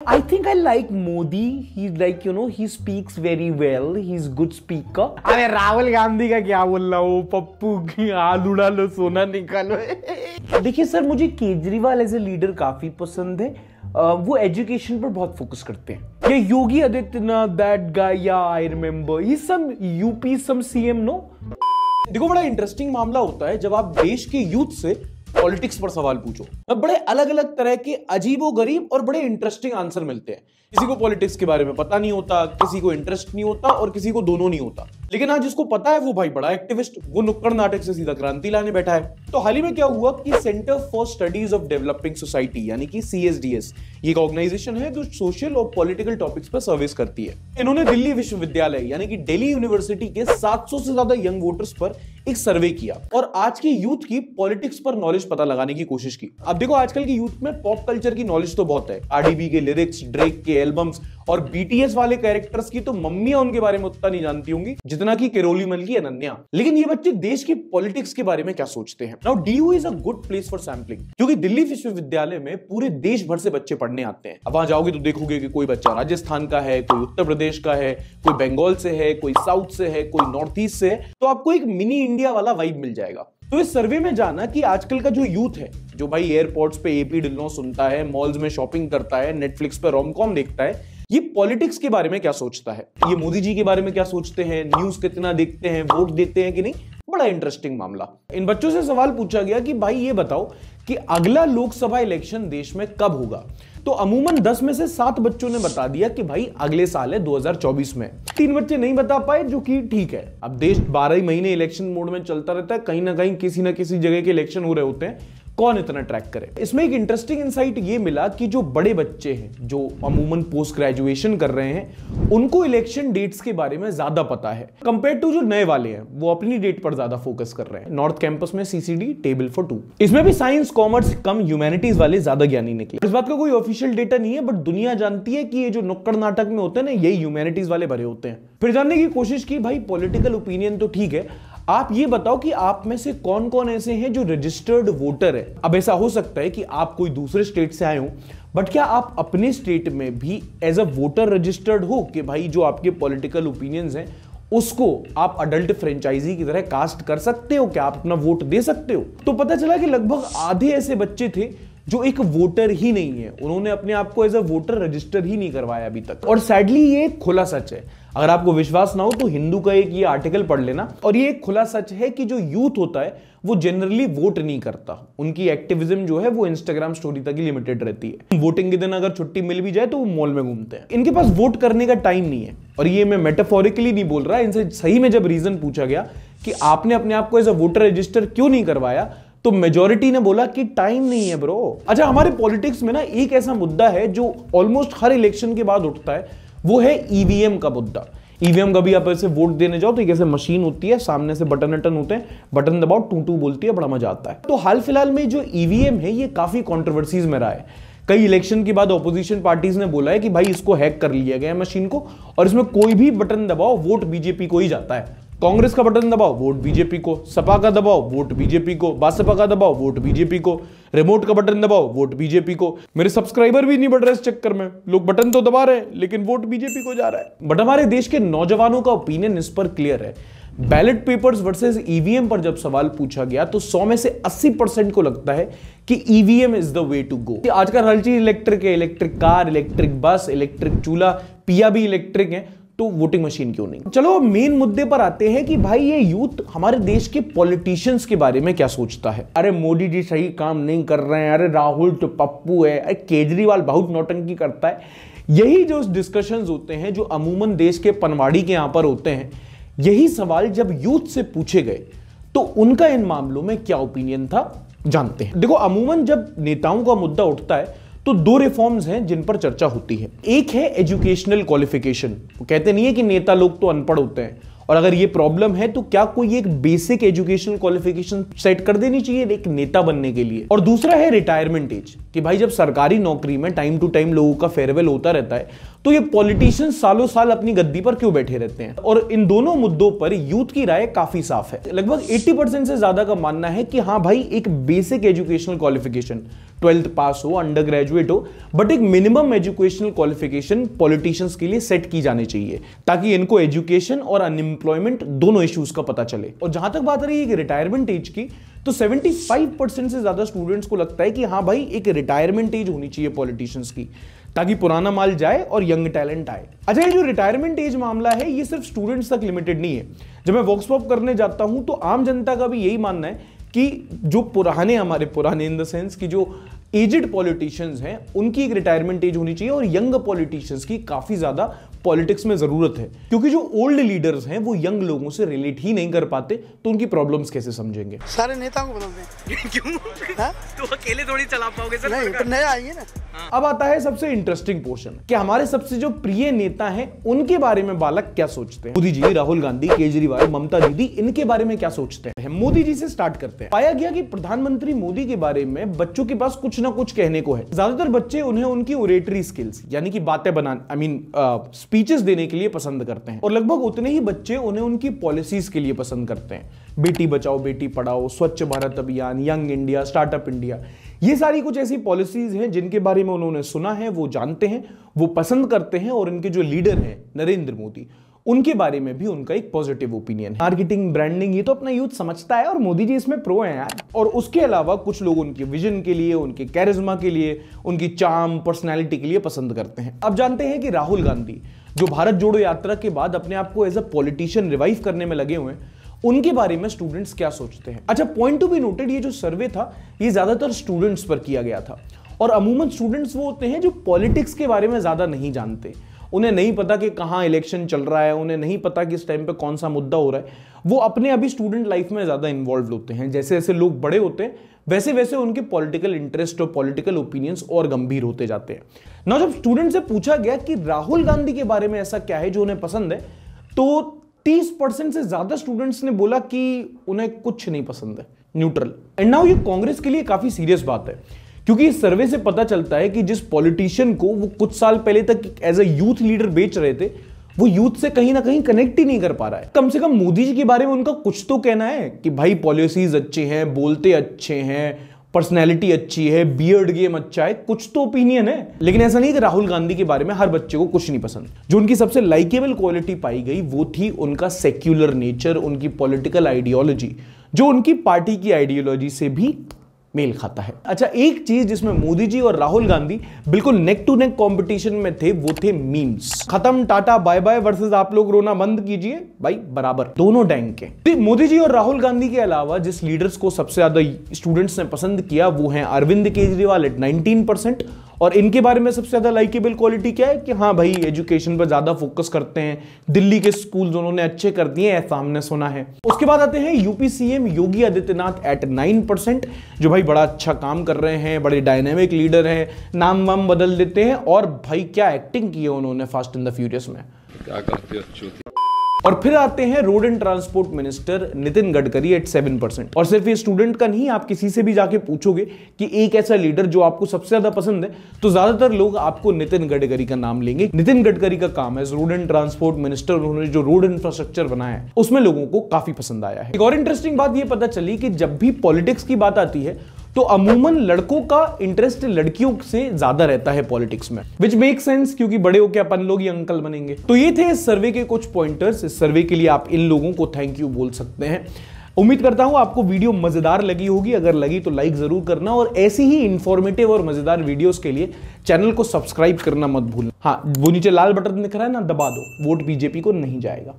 I think I like Modi. He's like, you know, he speaks very well. He's good speaker. अरे राहुल गांधी का क्या बोल रहा हूँ पप्पू की आल उड़ा लो सोना निकालो देखिए सर मुझे केजरीवाल एज ए लीडर काफ़ी पसंद है वो एजुकेशन पर बहुत फोकस करते हैं ये योगी आदित्यनाथ दैट गाय या I remember he some UP some CM no देखो बड़ा इंटरेस्टिंग मामला होता है जब आप देश के यूथ से पॉलिटिक्स पर सवाल पूछो। अब बड़े अलग अलग तरह के अजीबो गरीब और बड़े इंटरेस्टिंग आंसर मिलते हैं। किसी को पॉलिटिक्स के बारे में पता नहीं होता, किसी को इंटरेस्ट नहीं होता और किसी को दोनों नहीं होता। लेकिन आज जिसको पता है, वो भाई बड़ा एक्टिविस्ट वो नुक्कड़ नाटक से सीधा क्रांति लाने बैठा है। तो हाल ही में क्या हुआ कि Centre for Studies of Developing Society यानी कि सीएसडीएस ये एक ऑर्गेनाइजेशन है जो सोशल और पॉलिटिकल टॉपिक्स पर सर्विस करती है। इन्होंने दिल्ली विश्वविद्यालय, यानी कि दिल्ली यूनिवर्सिटी के 700 से ज़्यादा यंग वोटर्स पर एक सर्वे किया और आज के यूथ की पॉलिटिक्स पर नॉलेज पता लगाने की कोशिश की। अब देखो, आजकल के यूथ में पॉप कल्चर की नॉलेज तो बहुत है। आरडीबी के लिरिक्स ड्रेक के एल्बम्स और बीटीएस वाले कैरेक्टर्स की तो मम्मियाँ उनके बारे में उतना नहीं जानती होंगी, जितना कि केरोली मल की अनन्या। लेकिन ये बच्चे देश की पॉलिटिक्स के बारे में क्या सोचते हैं? Now DU is a good place for sampling क्योंकि दिल्ली विश्वविद्यालय में पूरे देश भर से बच्चे पढ़ने आते हैं। अब वहाँ जाओगे तो देखोगे कि कोई बच्चा राजस्थान का है, कोई उत्तर प्रदेश का है, कोई बंगाल से है, कोई साउथ से है, कोई नॉर्थ ईस्ट से है। तो आपको एक मिनी इंडिया वाला वाइब मिल जाएगा। तो इस सर्वे में जाना कि आजकल का जो यूथ है, जो भाई एयरपोर्ट्स पे एपी डिल्लो सुनता है मॉल्स में शॉपिंग करता है नेटफ्लिक्स पे रोमकॉम देखता है, ये पॉलिटिक्स के बारे में क्या सोचता है? ये मोदी जी के बारे में क्या सोचते हैं? न्यूज़ कितना देखते हैं? वोट देते हैं कि नहीं? बड़ा इंटरेस्टिंग मामला। इन बच्चों से सवाल पूछा गया कि भाई ये बताओ कि अगला लोकसभा इलेक्शन देश में कब होगा? तो अमूमन 10 में से सात बच्चों ने बता दिया कि भाई अगले साल है 2024 में। तीन बच्चे नहीं बता पाए, जो कि ठीक है। अब देश 12 ही महीने इलेक्शन मोड में चलता रहता है, कहीं ना कहीं किसी ना किसी जगह के इलेक्शन हो रहे होते हैं। कौन इतना ट्रैक करे? इसमें एक इंटरेस्टिंग इंसाइट ये मिला कि जो बड़े बच्चे हैं, जो अमूमन पोस्ट ग्रेजुएशन कर रहे हैं, उनको इलेक्शन डेट्स के बारे में ज़्यादा पता है। कंपेयर टू जो नए वाले हैं, वो अपनी डेट पर ज़्यादा फोकस कर रहे हैं। नॉर्थ कैंपस में सीसीडी टेबल फॉर टू इसमें भी साइंस कॉमर्स कम ह्यूमैनिटीज वाले ज़्यादा ज्ञानी निकले। इस बात का कोई ऑफिशियल डेटा नहीं है बट दुनिया जानती है कि ये जो नुक्कड़ नाटक में होते हैं ना, यही ह्यूमैनिटीज वाले भरे होते हैं। फिर जानने की कोशिश की, भाई पॉलिटिकल ओपिनियन तो ठीक है आप ये बताओ कि आप में से कौन कौन ऐसे हैं जो रजिस्टर्ड वोटर है? अब ऐसा हो सकता है कि आप कोई दूसरे स्टेट से आए हो बट क्या आप अपने स्टेट में भी एज अ वोटर रजिस्टर्ड हो कि भाई जो आपके पॉलिटिकल ओपिनियंस हैं, उसको आप अडल्ट फ्रेंचाइजी की तरह कास्ट कर सकते हो? क्या आप अपना वोट दे सकते हो? तो पता चला कि लगभग आधे ऐसे बच्चे थे जो एक वोटर ही नहीं है, उन्होंने अपने आप को एज अ वोटर रजिस्टर ही नहीं करवाया अभी तक। और सैडली ये खुला सच है। अगर आपको विश्वास ना हो तो हिंदू का एक ये आर्टिकल पढ़ लेना। और ये एक खुला सच है कि जो यूथ होता है, वो जनरली वोट नहीं करता। उनकी एक्टिविज्म जो है, वो इंस्टाग्राम स्टोरी तक ही लिमिटेड रहती है। वोटिंग के दिन अगर छुट्टी मिल भी जाए तो वो मॉल में घूमते हैं। इनके पास वोट करने का टाइम नहीं है। और ये मैं मेटाफोरिकली नहीं बोल रहा, इनसे सही में जब रीजन पूछा गया कि आपने अपने आप को एज अ वोटर रजिस्टर क्यों नहीं करवाया तो मेजोरिटी ने बोला कि टाइम नहीं है ब्रो अच्छा हमारे पॉलिटिक्स में ना एक ऐसा मुद्दा है जो ऑलमोस्ट हर इलेक्शन के बाद उठता है, वो है ईवीएम का मुद्दा. ईवीएम कभी आप ऐसे वोट देने जाओ तो एक ऐसे मशीन होती है, सामने से बटन अटन होते हैं बटन दबाओ टू टू बोलती है, बड़ा मज़ा आता है. तो हाल फ़िलहाल में जो ईवीएम है, ये काफ़ी कॉन्ट्रोवर्सीज में रहा है. कई इलेक्शन के बाद ऑपोजिशन पार्टीज़ ने बोला है कि भाई इसको हैक कर लिया गया है मशीन को और इसमें कोई भी बटन दबाओ वोट बीजेपी को ही जाता है. कांग्रेस का बटन दबाओ, वोट बीजेपी को। सपा का दबाओ, वोट बीजेपी को। बासपा का दबाओ, वोट बीजेपी को। रिमोट का बटन दबाओ, वोट बीजेपी को। मेरे सब्सक्राइबर भी नहीं बढ़ रहे इस चक्कर में। लोग बटन तो दबा रहे हैं, लेकिन वोट बीजेपी को जा रहा है। बट हमारे देश के नौजवानों का ओपिनियन इस पर क्लियर है। बैलेट पेपर्स वर्सेस ईवीएम पर जब सवाल पूछा गया तो 100 में से 80 परसेंट को लगता है कि EVM is the way to go आजकल हर चीज़ इलेक्ट्रिक है, electric car, electric bus, electric चूल्हा, पिया भी इलेक्ट्रिक है। तो वोटिंग मशीन क्यों नहीं? चलो मेन मुद्दे पर आते हैं कि भाई ये यूथ हमारे देश के पॉलिटिशियंस के बारे में क्या सोचता है? अरे, मोदी जी सही काम नहीं कर रहे हैं। अरे, राहुल तो पप्पू है। अरे, केजरीवाल बहुत नौटंकी करता है। यही जो डिस्कशन होते हैं, जो अमूमन देश के पनवाड़ी के यहाँ पर होते हैं, यही सवाल जब यूथ से पूछे गए तो उनका इन मामलों में क्या ओपिनियन था? जानते हैं। देखो, अमूमन जब नेताओं का मुद्दा उठता है तो दो रिफॉर्म्स हैं जिन पर चर्चा होती है। एक है एजुकेशनल क्वालिफिकेशन कहते नहीं है कि नेता लोग तो अनपढ़ होते हैं। और अगर ये प्रॉब्लम है तो क्या कोई एक बेसिक एजुकेशनल क्वालिफिकेशन सेट कर देनी चाहिए एक नेता बनने के लिए? और दूसरा है रिटायरमेंट एज कि भाई जब सरकारी नौकरी में टाइम टू टाइम लोगों का फेयरवेल होता रहता है तो ये पॉलिटिशियंस सालों साल अपनी गद्दी पर क्यों बैठे रहते हैं? और इन दोनों मुद्दों पर यूथ की राय काफ़ी साफ़ है। लगभग 80 परसेंट से ज़्यादा का मानना है कि हाँ भाई, एक basic educational qualification twelfth pass हो अंडर ग्रेजुएट हो बट एक मिनिमम एजुकेशनल क्वालिफिकेशन पॉलिटिशियंस के लिए सेट की जानी चाहिए, ताकि इनको एजुकेशन और अनएम्प्लॉयमेंट दोनों इश्यूज़ का पता चले। और जहाँ तक बात रही है रिटायरमेंट एज की तो 75 परसेंट से ज़्यादा स्टूडेंट्स को लगता है कि हाँ भाई, एक रिटायरमेंट एज होनी चाहिए पॉलिटिशियंस की। ताकि पुराना माल जाए और यंग टैलेंट आए। अच्छा ये जो रिटायरमेंट एज मामला है, ये सिर्फ़ स्टूडेंट्स तक लिमिटेड नहीं है। जब मैं वर्कशॉप करने जाता हूँ तो आम जनता का भी यही मानना है कि जो पुराने, हमारे पुराने इन द सेंस कि जो एजड पॉलिटिशियंस हैं, उनकी एक रिटायरमेंट एज होनी चाहिए और यंग पॉलिटिशियंस की काफ़ी ज़्यादा पॉलिटिक्स में ज़रूरत है। क्योंकि जो ओल्ड लीडर्स हैं वो यंग लोगों से रिलेट ही नहीं कर पाते तो उनकी प्रॉब्लम्स कैसे समझेंगे? सारे नेताओं को बदल दें क्यों? हाँ? तो अकेले थोड़ी चला पाओगे सर नहीं तो नए आएँगे ना। अब आता है सबसे इंटरेस्टिंग पोर्शन कि हमारे सबसे जो प्रिय नेता हैं उनके बारे में बालक क्या सोचते हैं? मोदी जी राहुल गांधी केजरीवाल ममता दीदी इनके बारे में क्या सोचते हैं? मोदी जी से स्टार्ट करते हैं। पाया गया कि प्रधानमंत्री मोदी के बारे में बच्चों के पास कुछ ना कुछ कहने को है। ज़्यादातर बच्चे उन्हें उनकी ओरेटरी स्किल्स यानी कि बातें बनाने आई मीन स्पीचेस देने के लिए पसंद करते हैं। और लगभग उतने ही बच्चे उन्हें उनकी पॉलिसीज़ के लिए पसंद करते हैं। बेटी बचाओ, बेटी पढ़ाओ, स्वच्छ भारत अभियान यंग इंडिया स्टार्टअप इंडिया ये सारी कुछ ऐसी पॉलिसीज़ हैं जिनके बारे में उन्होंने सुना है, वो जानते हैं, वो पसंद करते हैं और इनके जो लीडर हैं, नरेंद्र मोदी, उनके बारे में भी उनका एक पॉजिटिव ओपिनियन है। मार्केटिंग ब्रांडिंग ये तो अपना यूथ समझता है और मोदी जी इसमें प्रो है यार। और उसके अलावा कुछ लोग उनके विजन के लिए, उनके कैरिज्मा के लिए, उनकी चाम पर्सनैलिटी के लिए पसंद करते हैं। अब जानते हैं कि राहुल गांधी जो भारत जोड़ो यात्रा के बाद अपने आप को एज अ पॉलिटिशियन रिवाइव करने में लगे हुए हैं, उनके बारे में स्टूडेंट्स क्या सोचते हैं? अच्छा पॉइंट टू बी नोटेड ये जो सर्वे था, ये ज़्यादातर स्टूडेंट्स पर किया गया था। और अमूमन स्टूडेंट्स वो होते हैं जो पॉलिटिक्स के बारे में ज़्यादा नहीं जानते। उन्हें नहीं पता कि कहाँ इलेक्शन चल रहा है, उन्हें नहीं पता कि इस टाइम पे कौन सा मुद्दा हो रहा है। वो अपने अभी स्टूडेंट लाइफ में ज़्यादा इन्वॉल्व होते हैं। जैसे जैसे लोग बड़े होते हैं, वैसे वैसे उनके पॉलिटिकल इंटरेस्ट और पॉलिटिकल ओपिनियंस और गंभीर होते जाते हैं। ना जब स्टूडेंट से पूछा गया कि राहुल गांधी के बारे में ऐसा क्या है जो उन्हें पसंद है तो तीस परसेंट से ज़्यादा स्टूडेंट्स ने बोला कि उन्हें कुछ नहीं पसंद है न्यूट्रल एंड नाउ ये कांग्रेस के लिए काफ़ी सीरियस बात है। क्योंकि इस सर्वे से पता चलता है कि जिस पॉलिटिशियन को वो कुछ साल पहले तक एज अ यूथ लीडर बेच रहे थे, वो यूथ से कहीं ना कहीं कनेक्ट ही नहीं कर पा रहा है। कम से कम मोदी जी के बारे में उनका कुछ तो कहना है कि भाई पॉलिसीज़ अच्छे हैं, बोलते अच्छे हैं पर्सनैलिटी अच्छी है बियर्ड गेम अच्छा है, कुछ तो ओपिनियन है। लेकिन ऐसा नहीं कि राहुल गांधी के बारे में हर बच्चे को कुछ नहीं पसंद। जो उनकी सबसे लाइकेबल क्वालिटी पाई गई वो थी उनका सेक्युलर नेचर उनकी पॉलिटिकल आइडियोलॉजी जो उनकी पार्टी की आइडियोलॉजी से भी मेल खाता है। अच्छा एक चीज़ जिसमें मोदी जी और राहुल गांधी बिल्कुल नेक टू नेक कंपटीशन में थे, वो थे मीम्स खत्म, टाटा बाय बाय वर्सेस आप लोग रोना बंद कीजिए। भाई, बराबर। दोनों डैंग के मोदी जी और राहुल गांधी के अलावा जिस लीडर्स को सबसे ज़्यादा स्टूडेंट्स ने पसंद किया, वो है अरविंद केजरीवाल एट नाइनटीन और इनके बारे में सबसे ज़्यादा लाइकेबल क्वालिटी क्या है? कि हाँ भाई एजुकेशन पर ज़्यादा फोकस करते हैं। दिल्ली के स्कूल उन्होंने अच्छे कर दिए, ऐसा हमने सुना है। उसके बाद आते हैं UP CM Yogi Adityanath eight nine percent जो भाई बड़ा अच्छा काम कर रहे हैं, बड़े डायनेमिक लीडर हैं, नाम वाम बदल देते हैं। और भाई, क्या एक्टिंग की है उन्होंने फास्ट इन द फ्यूरियस में? क्या करते हो अच्छी और फिर आते हैं road and transport minister Nitin Gadkari eight seven percent और सिर्फ़ ये स्टूडेंट का नहीं, आप किसी से भी जाके पूछोगे कि एक ऐसा लीडर जो आपको सबसे ज़्यादा पसंद है तो ज़्यादातर लोग आपको नितिन गडकरी का नाम लेंगे। नितिन गडकरी का काम है रोड एंड ट्रांसपोर्ट मिनिस्टर उन्होंने जो रोड इंफ्रास्ट्रक्चर बनाया है, उसमें लोगों को काफ़ी पसंद आया है। एक और इंटरेस्टिंग बात यह पता चली कि जब भी पॉलिटिक्स की बात आती है तो अमूमन लड़कों का इंटरेस्ट लड़कियों से ज़्यादा रहता है पॉलिटिक्स में विच मेक सेंस क्योंकि बड़े होकर अपन लोग ही अंकल बनेंगे। तो ये थे इस सर्वे के कुछ पॉइंटर्स इस सर्वे के लिए आप इन लोगों को थैंक यू बोल सकते हैं। उम्मीद करता हूँ आपको वीडियो मज़ेदार लगी होगी। अगर लगी तो लाइक ज़रूर करना और ऐसी ही इंफॉर्मेटिव और मज़ेदार वीडियोस के लिए चैनल को सब्सक्राइब करना मत भूलना। हाँ वो नीचे लाल बटन दिख रहा है ना, दबा दो। वोट बीजेपी को नहीं जाएगा।